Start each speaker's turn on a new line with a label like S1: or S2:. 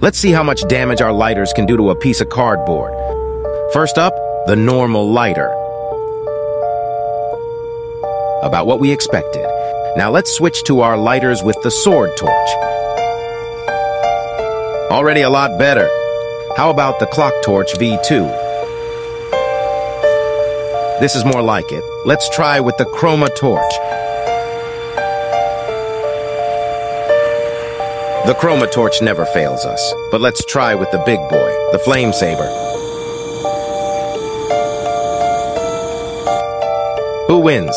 S1: Let's see how much damage our lighters can do to a piece of cardboard. First up, the normal lighter. About what we expected. Now let's switch to our lighters with the sword torch. Already a lot better. How about the clock torch V2? This is more like it. Let's try with the chroma torch. The chroma torch never fails us, but let's try with the big boy, the flame saber. Who wins?